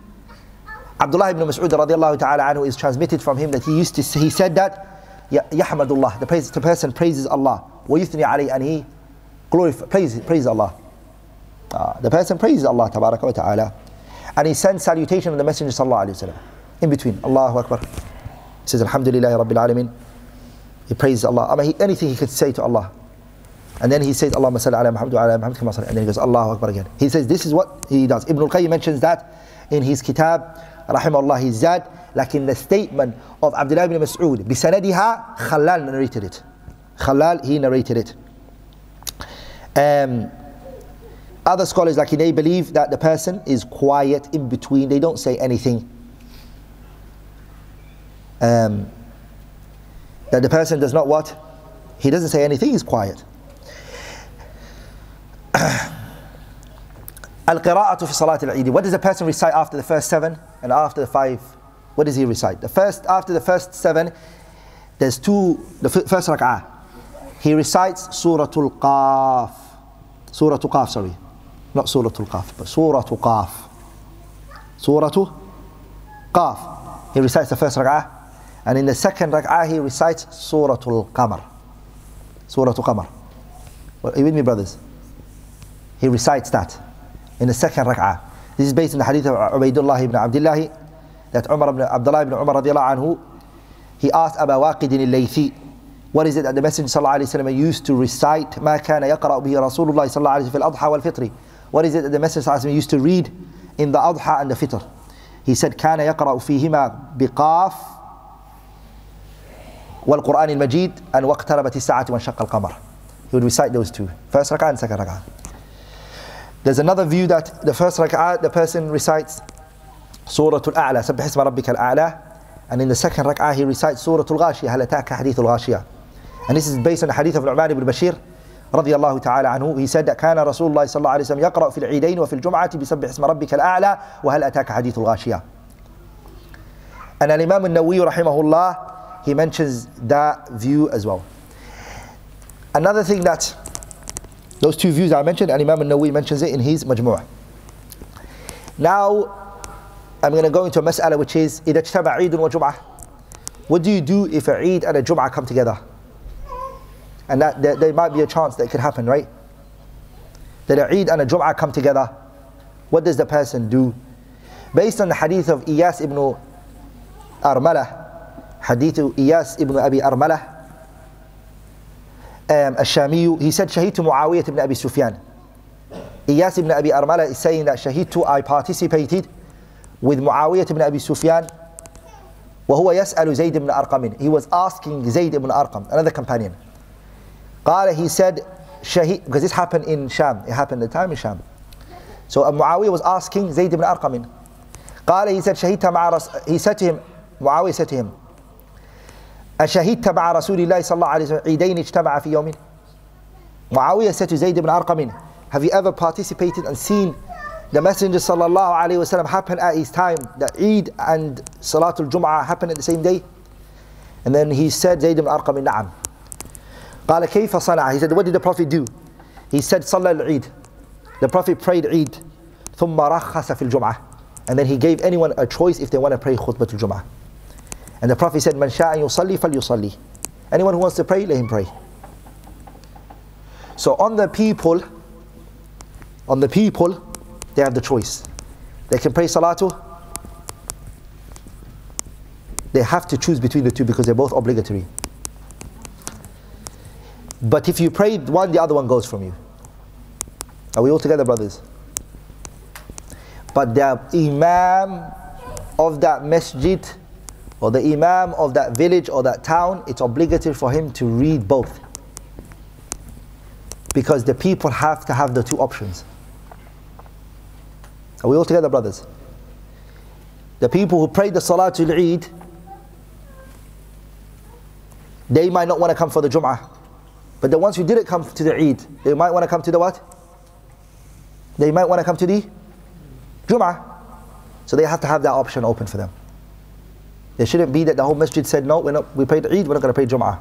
Abdullah ibn Mas'ud radiallahu ta'ala anhu is transmitted from him that he used to say, he said that Yahmadullah, the, praise, the person praises Allah, yuthni alayhi, and he glorifies, praises, praises Allah. Uh, the person praises Allah wa ta'ala. And he sends salutation to the Messenger sallallahu alayhi wa sallam. In between, Allahu Akbar. He says, Alhamdulillah Rabbil Alameen. He praises Allah. I mean, he, anything he could say to Allah. And then he says, Allahumma salli ala Muhammad wa ala Muhammad kama salli. And then he goes, Allahu Akbar again. He says, this is what he does. Ibn al-Qayyim mentions that in his kitab, rahimahullah, his Zad. Like the statement of Abdullah ibn Mas'ud, بِسَنَدِهَا Khallal narrated it. Khallal, he narrated it. Um, other scholars, like they believe that the person is quiet in between, they don't say anything. Um, that the person does not what? He doesn't say anything, he's quiet. Al-qira'atu Salatul salat eid. What does a person recite after the first seven and after the five what does he recite? The first, after the first seven, there's two, the first rak'ah. He recites Surah Al-Qaf. Surah Qaf, sorry. Not Surah Al-Qaf, but Surah Qaf. Surah Qaf. He recites the first rak'ah. And in the second rak'ah, he recites Surah Al-Qamar. Surah Al-Qamar. Are you with me, brothers? He recites that in the second rak'ah. This is based on the hadith of Ubaidullah ibn Abdullah that Umar ibn Abdullah ibn Umar radiallahu anhu, he asked Abu Waqid al-Laythi, what is it that the Messenger sallallahu alayhi wa sallam used to recite ما كان يقرأ به رسول الله صلى الله عليه وسلم في الأضحى والفطر What is it that the Messenger sallallahu alayhi wa sallam used to read in the Adha and the Fitr? He said كان يقرأ فيهما بقاف والقرآن المجيد أن واقتربت الساعة وانشق القمر He would recite those two. First rak'ah and second rak'ah. There's another view that the first rak'ah, the person recites Surah Al-A'la, سبح اسم ربك الأعلى. And in the second rak'ah, he recites Surah Al-Ghashiyah, هل أتاك حديث الغاشية. And this is based on the hadith of Nu'man ibn Bashir رضي الله تعالى عنه he said that كان رسول الله صلى الله عليه وسلم يقرأ في العيدين وفي الجمعة بسبح اسم ربك الأعلى وهل أتاك حديث الغاشية And Imam al-Nawawi rahimahullah he mentions that view as well. Another thing that those two views I mentioned and Imam al-Nawawi mentions it in his Majmu'. Now I'm going to go into a mas'ala which is إذا اجتمع عيد وجمعة What do you do if a Eid and a Jum'ah come together? And that there, there might be a chance that it could happen, right? That a Eid and a Jum'ah come together. What does the person do? Based on the hadith of Iyas ibn Armalah, hadith of Iyas ibn Abi Armalah, um, Ash-Shamiyu, he said, Shahidtu Muawiyah ibn Abi Sufyan. Iyas ibn Abi Armalah is saying that Shahidtu, I participated with Muawiyah ibn Abi Sufyan وهو يسأل زيد بن أرقم he was asking Zayd ibn Arqam another companion قال he said شهيد because this happened in Sham it happened at the time in Sham so Muawiyah was asking Zayd ibn Arqam قال he said شهدت مع رس he said to him Muawiyah said to him أشهدت مع رسول الله صلى الله عليه وسلم عيدين اجتمع في يوم Muawiyah said to Zayd ibn Arqam have you ever participated and seen the Messenger sallallahu alaihi wasallam happened at his time. that Eid and Salatul Jum'ah happened at the same day. And then he said, Zayd ibn Arqam, na'am. قال كيف صنع? He said, what did the Prophet do? He said, صلى العيد. The Prophet prayed Eid. ثم رخص في الجمعة. And then he gave anyone a choice if they want to pray khutbah al-Jum'ah. And the Prophet said, من شاء يصلي فليصلي. Anyone who wants to pray, let him pray. So on the people, on the people, they have the choice. They can pray salatu. They have to choose between the two because they're both obligatory. But if you pray one, the other one goes from you. Are we all together, brothers? But the imam of that masjid or the imam of that village or that town, it's obligatory for him to read both. Because the people have to have the two options. Are we all together, brothers? The people who prayed the Salatul Eid, they might not want to come for the Jum'ah. But the ones who didn't come to the Eid, they might want to come to the what? They might want to come to the Jum'ah. So they have to have that option open for them. There shouldn't be that the whole masjid said, no, we're not, we prayed Eid, we're not going to pray Jum'ah.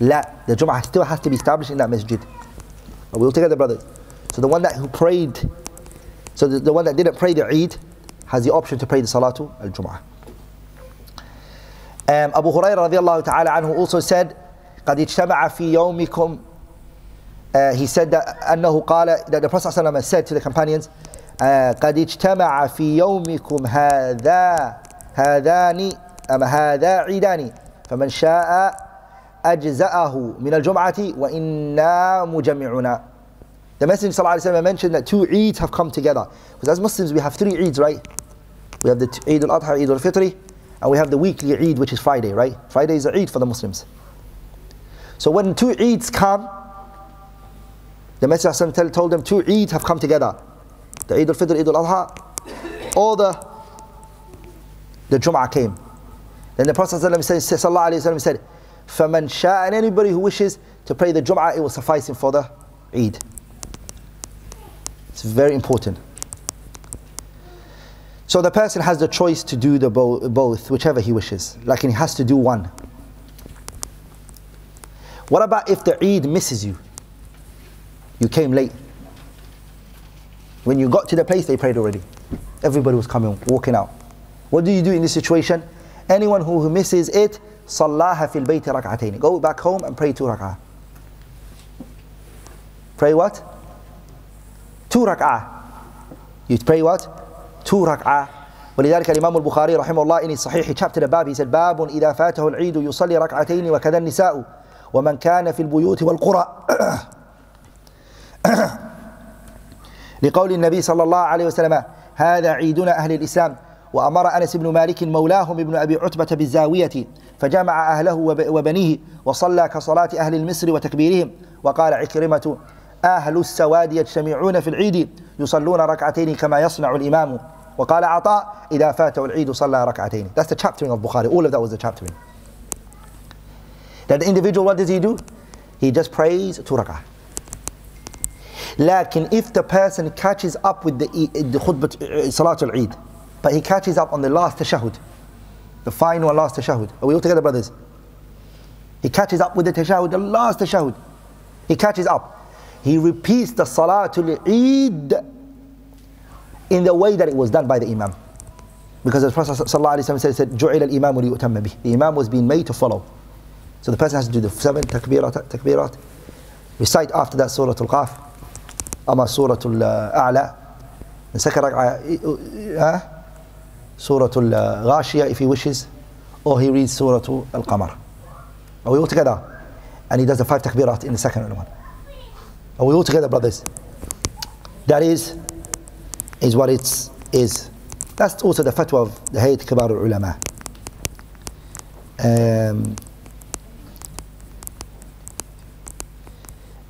La, the Jum'ah still has to be established in that masjid. Are we all together, brothers? So the one that who prayed so the, the one that didn't pray the Eid has the option to pray the Salatu al-Jum'ah. Um, Abu Hurairah radiallahu ta'ala anhu also said, قد اجتمع في يومكم uh, he said that أنه قال that the Prophet ﷺ said to the companions uh, قد اجتمع في يومكم هذا هذان أما هذا عيدان فمن شاء أجزأه من الجمعة وإنا مجمعنا the Messenger ﷺ mentioned that two Eids have come together. Because as Muslims, we have three Eids, right? We have the Eid al Adha, Eid al Fitri, and we have the weekly Eid, which is Friday, right? Friday is the Eid for the Muslims. So when two Eids come, the Messenger ﷺ told them two Eids have come together. The Eid al Fitr, Eid al Adha, all the, the Jum'ah came. Then the Prophet ﷺ said, فَمَنْ شَاءَ And anybody who wishes to pray the Jum'ah, it will suffice him for the Eid. It's very important. So the person has the choice to do the bo both, whichever he wishes. Like he has to do one. What about if the Eid misses you? You came late. When you got to the place, they prayed already. Everybody was coming, walking out. What do you do in this situation? Anyone who misses it, صلاها في البيت ركعتين. Go back home and pray two rak'ah. Pray what? Two rak'ah. You pray what? Two rak'ah. ولذلك الإمام البخاري رحمه الله in his صحيح chapter bab he said باب إذا فاته العيد يصلي ركعتين وكذا النساء ومن كان في البيوت والقرى لقول النبي صلى الله عليه وسلم هذا عيدنا أهل الإسلام وأمر أنس بن مالك مولاهم ابن أبي عتبة بالزاوية فجمع أهله وبنيه وصلى كصلاة أهل المصر وتكبيرهم وقال عكرمة أهل السواد يجتمعون في العيد يصلون ركعتين كما يصنع الإمام وقال عطاء إذا فاته العيد صلى ركعتين That's the chaptering of Bukhari. All of that was the chaptering. That individual, what does he do? he just prays two rak'ah. Lakin if the person catches up with the, the khutbah, uh, Salatul Eid, but he catches up on the last tashahud, the final and last tashahud. Are we all together, brothers? He catches up with the tashahud, the last tashahud. He catches up. He repeats the Salatul Eid in the way that it was done by the Imam. Because the Prophet ﷺ said, said جُعِلَ الْإِمَامُ لِيُؤْتَمَّ بِهِ The Imam was being made to follow. So the person has to do the seven takbirat, takbirat. Recite after that Surah Al-Qaf, Ama Surah Al-A'la. The second rak'ah, uh, Surah Al-Ghashiyah if he wishes, or he reads Surah Al-Qamar. Are we all together? And he does the five takbirat in the second one. Are we all together, brothers? That is, is what it is. That's also the fatwa of the Hayat Kibar al-Ulama. Um,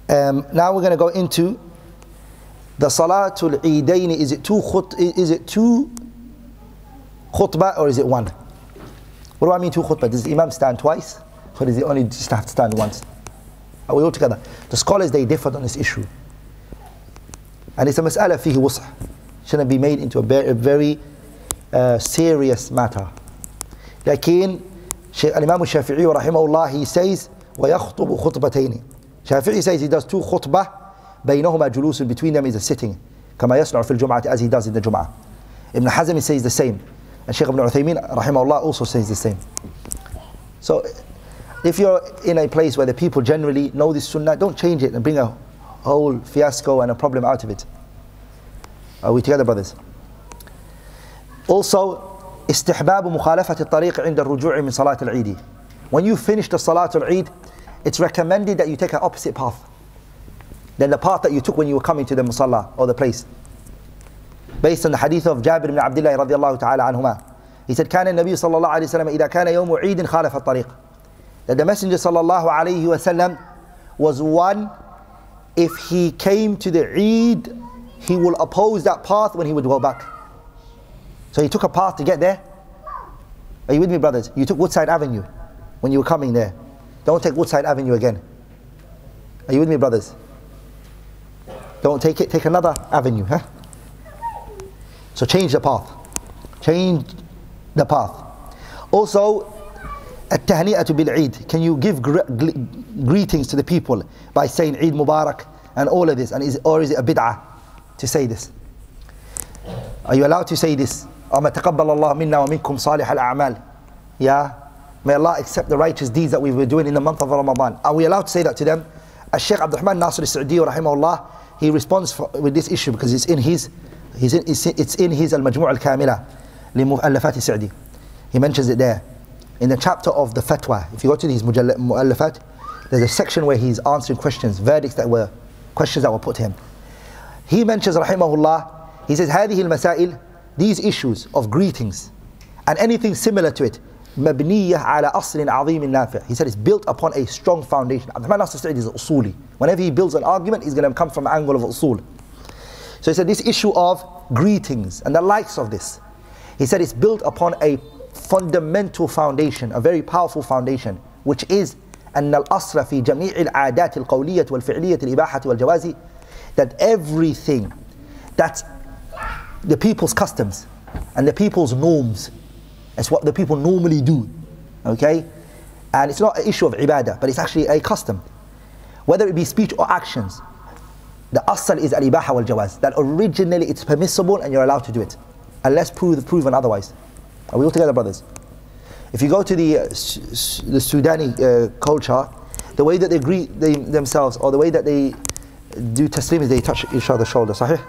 um, now we're going to go into the Salatul Eidain. Is it two khut, is it two khutbah or is it one? What do I mean two khutbah? Does the Imam stand twice? Or does he only just have to stand once? We all together? The scholars they differed on this issue. And it's a mas'ala fihi wus'ah. Shouldn't be made into a very, uh, serious matter. لكن الإمام الشافعي رحمه الله he says ويخطب خطبتين Shafi'i says he does two khutbah بينهما جلوس between them is a sitting كما يصنع في الجمعة as he does in the Jum'ah Ibn Hazm says the same and Shaykh Ibn Uthaymin rahimahullah also says the same so if you're in a place where the people generally know this sunnah don't change it and bring a whole fiasco and a problem out of it are we together brothers also استحباب مخالفة الطريق عند الرجوع من صلاة العيد when you finish the Salatul Eid it's recommended that you take an opposite path than the path that you took when you were coming to the musalla or the place. Based on the hadith of Jabir ibn Abdullah radiallahu ta'ala anhuma. He said, كان النبي صلى الله عليه وسلم إذا كان يوم عيد خالف الطريق. that the Messenger sallallahu alayhi wasallam was one, if he came to the Eid, he will oppose that path when he would go back. So he took a path to get there. Are you with me, brothers? You took Woodside Avenue when you were coming there. Don't take Woodside Avenue again. Are you with me, brothers? Don't take it, take another avenue, huh? So change the path. Change the path. Also, التهنئة بالعيد. Can you give gr- greetings to the people by saying Eid Mubarak and all of this? And is, or is it a bid'ah to say this? Are you allowed to say this? أما تقبل الله منا ومنكم صالح الأعمال. Yeah. May Allah accept the righteous deeds that we were doing in the month of Ramadan. Are we allowed to say that to them? As Sheikh Abdul Nasr al-Sa'di rahimahullah, he responds for, with this issue because it's in his, he's in, it's in his Al-Majmu' Al-Kamila لمؤلفات السعدي. He mentions it there. in the chapter of the fatwa, if you go to these mu'allafat, there's a section where he's answering questions, verdicts that were, questions that were put to him. He mentions, rahimahullah, he says, هذه المسائل, these issues of greetings and anything similar to it, مبنية على أصل عظيم نافع. He said it's built upon a strong foundation. Abdurrahman Nasir Sa'di is usuli. Whenever he builds an argument, he's going to come from an angle of usul. So he said this issue of greetings and the likes of this. He said it's built upon a fundamental foundation, a very powerful foundation, which is أن الأصل في جميع العادات القولية والفعلية الإباحة والجواز that everything that's the people's customs and the people's norms it's what the people normally do. Okay? And it's not an issue of ibadah, but it's actually a custom. Whether it be speech or actions, the asal is al-ibaha wal jawaz. That originally it's permissible and you're allowed to do it. Unless prove, proven otherwise. Are we all together, brothers? If you go to the, uh, the Sudani uh, culture, the way that they greet they, themselves or the way that they do taslim is they touch each other's shoulder. Sahih?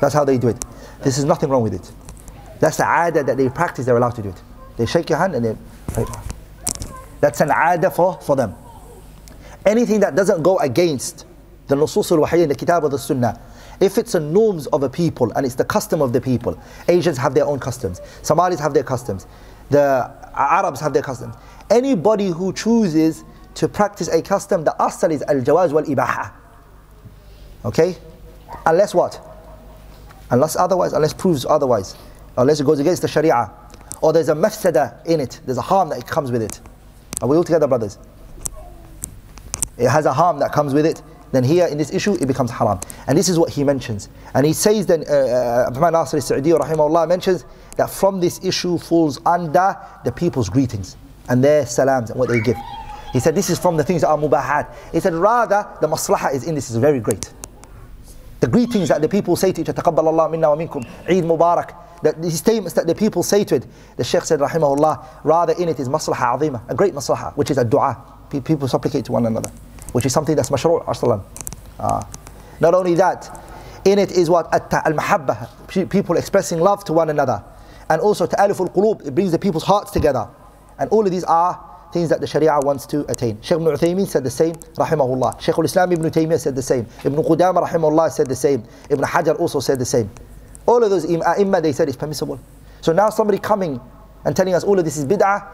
That's how they do it. This is nothing wrong with it. That's the aada that they practice, they're allowed to do it. They shake your hand and they. That's an aada for, for them. Anything that doesn't go against the nusus al in the kitab of the sunnah, if it's the norms of a people and it's the custom of the people, Asians have their own customs, Somalis have their customs, the Arabs have their customs. Anybody who chooses to practice a custom, the asal is al jawaz wal ibaha. Okay? Unless what? Unless otherwise, unless proves otherwise unless it goes against the Sharia, or there's a mafsada in it, there's a harm that comes with it. Are we all together, brothers? it has a harm that comes with it, then here in this issue it becomes haram. And this is what he mentions. And he says then, uh, uh, Abdurrahman Nasir al-Sa'di rahimahullah mentions that from this issue falls under the people's greetings and their salams and what they give. He said this is from the things that are mubahat. He said rather the maslahah is in this is very great. The greetings that the people say to each other, تقبل الله منا ومنكم, Eid Mubarak, that these statements that the people say to it, the Shaykh said, rahimahullah, rather in it is maslaha azima, a great maslaha, which is a dua. People supplicate to one another, which is something that's mashru' aslan. Ah. Not only that, in it is what? Al-mahabba, people expressing love to one another. And also ta'alif al-qulub, it brings the people's hearts together. And all of these are things that the Sharia wants to attain. Shaykh ibn Uthaymeen said the same, rahimahullah. Shaykh al-Islam ibn Taymiyyah said the same. Ibn Qudama rahimahullah said the same. Ibn Hajar also said the same. All of those imma they said it's permissible. So now somebody coming and telling us all of this is bid'ah,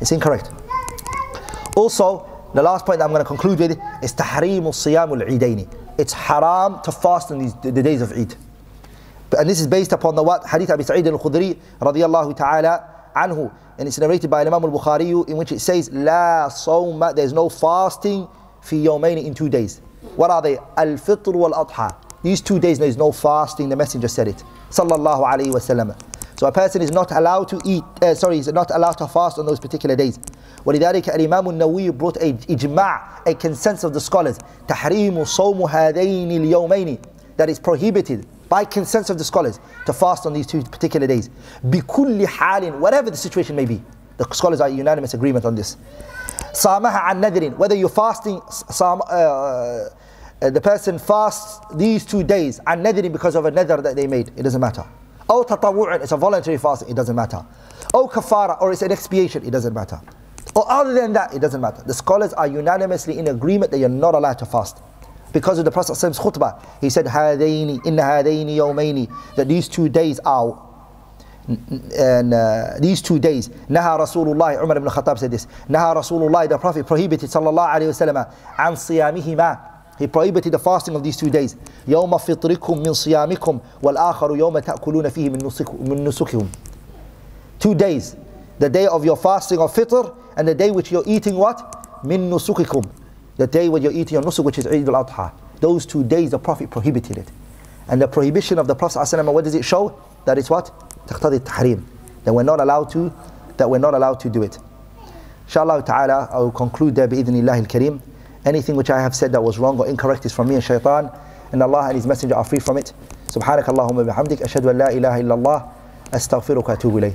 it's incorrect. Also, the last point I'm going to conclude with is tahrim al-siyam al-eidaini. It's haram to fast on these, the, days of Eid. And this is based upon the what? Hadith Abi Sa'id al-Khudri radiyallahu ta'ala anhu. And it's narrated by Imam al-Bukhari in which it says La sawma there's no fasting fi yawmayn in two days. What are they? Al-fitr wal-adha. These two days there's no fasting. The messenger said it sallallahu alaihi wasallam so a person is not allowed to eat uh, sorry is not allowed to fast on those particular days ولذلك الإمام النووي brought a إجماع a consensus of the scholars تحريم صوم هذين اليومين that is prohibited by consensus of the scholars to fast on these two particular days. بِكُلِّ حَالٍ Whatever the situation may be. The scholars are unanimous agreement on this. صَامَهَ عَنْ نَذْرٍ Whether you're fasting, uh, uh, the person fasts these two days عن نذر because of a nether that they made, it doesn't matter. أو تطوع, it's a voluntary fasting, it doesn't matter. أو kafara, or it's an expiation, it doesn't matter. Or other than that, it doesn't matter. The scholars are unanimously in agreement that you're not allowed to fast because of the Prophet's khutbah. He said, هَذَيْنِ إِنَّ هَذَيْنِ يَوْمَيْنِ That these two days are and uh, these two days Naha Rasulullah Umar ibn Khattab said this Naha Rasulullah the Prophet prohibited sallallahu alayhi wasallam an siyamihima he prohibited the fasting of these two days يوم فطركم من صيامكم والآخر يوم تأكلون فيه من نسكهم two days the day of your fasting of fitr and the day which you're eating what من نسككم the day when you're eating your nusuk, which is Eid al-Adha. Those two days the Prophet prohibited it. And the prohibition of the Prophet ﷺ, what does it show? That it's what? تقتضي التحريم. That we're not allowed to, that we're not allowed to do it. Inshallah ta'ala, I will conclude there bi'idhnillah al-kareem. Anything which I have said that was wrong or incorrect is from me and shaitan. And Allah and His Messenger are free from it. سبحانك اللهم وبحمدك أشهد أن لا إله إلا الله أستغفرك وأتوب إليه